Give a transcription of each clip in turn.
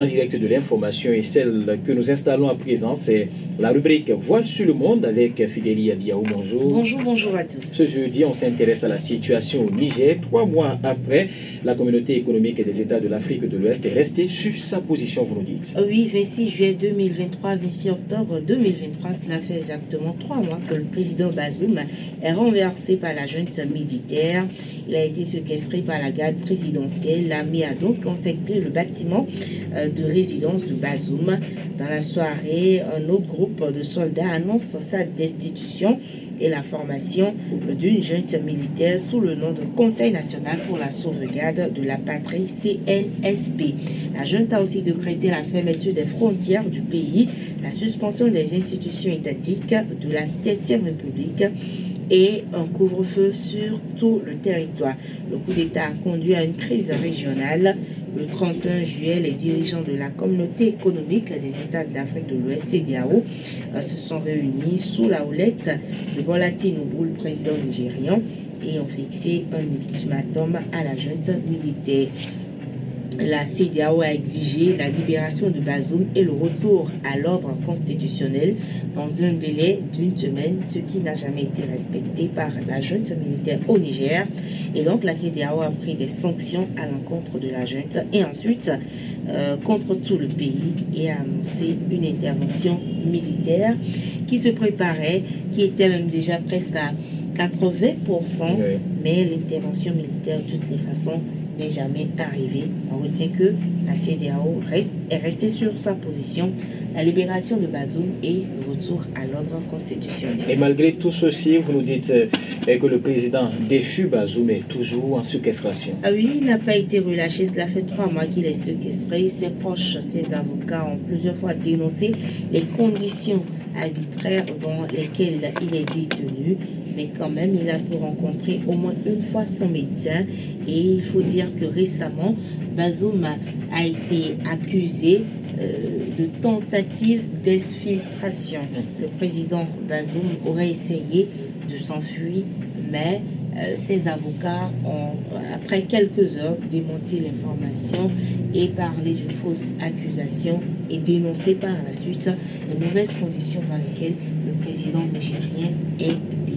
En direct de l'information et celle que nous installons à présent, c'est la rubrique Voile sur le monde avec Fidélie Abiaou. Bonjour. Bonjour, bonjour à tous. Ce jeudi, on s'intéresse à la situation au Niger. Trois mois après, la communauté économique des États de l'Afrique de l'Ouest est restée sur sa position, vous nous dites. Oui, 26 juillet 2023, 26 octobre 2023, cela fait exactement trois mois que le président Bazoum est renversé par la junte militaire. Il a été séquestré par la garde présidentielle. L'armée a donc consacré le bâtiment euh, de résidence de Bazoum. Dans la soirée, un autre groupe de soldats annonce sa destitution et la formation d'une junte militaire sous le nom de Conseil national pour la sauvegarde de la patrie CNSP. La junte a aussi décrété la fermeture des frontières du pays, la suspension des institutions étatiques de la 7e République et un couvre-feu sur tout le territoire. Le coup d'État a conduit à une crise régionale. Le 31 juillet, les dirigeants de la communauté économique des États d'Afrique de l'Ouest, CDAO, euh, se sont réunis sous la houlette de Bolatine le président nigérian, et ont fixé un ultimatum à la junte militaire la CDAO a exigé la libération de Bazoum et le retour à l'ordre constitutionnel dans un délai d'une semaine, ce qui n'a jamais été respecté par la junte militaire au Niger. Et donc la CDAO a pris des sanctions à l'encontre de la junte et ensuite euh, contre tout le pays et a annoncé une intervention militaire qui se préparait, qui était même déjà presque à 80%, mais l'intervention militaire de toutes les façons n'est jamais arrivé. Retient que la CDAO reste, est restée sur sa position, la libération de Bazoum et le retour à l'ordre constitutionnel. Et malgré tout ceci, vous nous dites euh, que le président déchu Bazoum est toujours en séquestration. Ah oui, il n'a pas été relâché. Cela fait trois mois qu'il est séquestré. Ses proches, ses avocats ont plusieurs fois dénoncé les conditions arbitraires dans lesquelles il est détenu mais quand même, il a pu rencontrer au moins une fois son médecin. Et il faut dire que récemment, Bazoum a été accusé euh, de tentative d'exfiltration. Le président Bazoum aurait essayé de s'enfuir, mais euh, ses avocats ont, après quelques heures, démenti l'information et parlé d'une fausse accusation et dénoncé par la suite les mauvaises conditions dans lesquelles le président nigérien est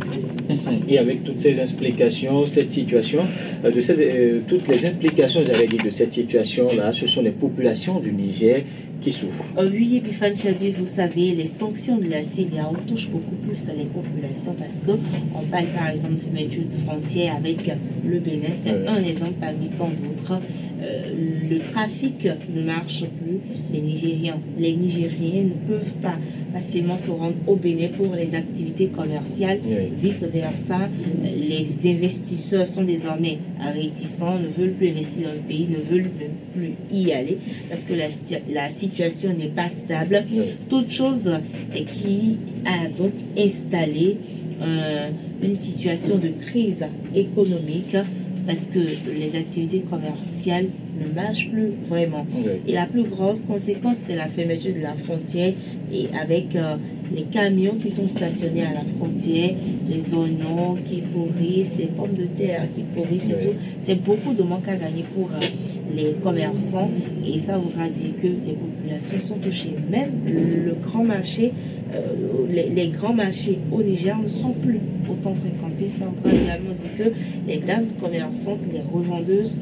et avec toutes ces explications, cette situation, euh, de ces, euh, toutes les implications, j'avais dit, de cette situation-là, ce sont les populations du Niger qui souffrent. Oui, et puis vous savez, les sanctions de la CDAO touchent beaucoup plus les populations parce qu'on parle par exemple de fermeture de frontières avec le Bénin, c'est un exemple parmi tant d'autres. Le trafic ne marche plus, les Nigériens, les Nigériens ne peuvent pas facilement se rendre au Bénin pour les activités commerciales, vice-versa. Les investisseurs sont désormais réticents, ne veulent plus investir dans le pays, ne veulent plus y aller parce que la, la situation n'est pas stable. Toute chose qui a donc installé euh, une situation de crise économique parce que les activités commerciales ne marchent plus vraiment. Et la plus grosse conséquence, c'est la fermeture de la frontière et avec euh, les camions qui sont stationnés à la frontière, les oignons qui pourrissent, les pommes de terre qui pourrissent et tout. C'est beaucoup de manque à gagner pour euh, les commerçants et ça voudra dire que les populations sont touchées. Même le, grand marché, euh, les, grands marchés au Niger ne sont plus autant fréquentés. Ça voudra également dire que les dames commerçantes, les revendeuses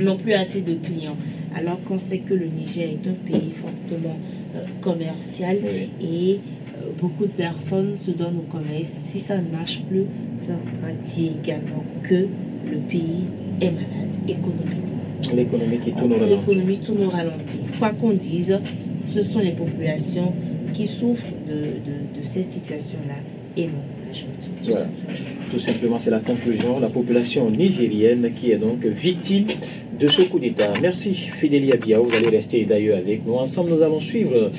n'ont plus assez de clients. Alors qu'on sait que le Niger est un pays fortement euh, commercial et euh, beaucoup de personnes se donnent au commerce. Si ça ne marche plus, ça voudra également que le pays est malade économiquement? L'économie qui tourne au ralenti. L'économie tourne au ralenti. Quoi qu'on dise, ce sont les populations qui souffrent de, de, de cette situation-là et non tout, tout simplement, c'est la conclusion. La population nigérienne qui est donc victime de ce coup d'État. Merci Fidélia Bia, vous allez rester d'ailleurs avec nous. Ensemble, nous allons suivre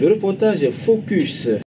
le reportage Focus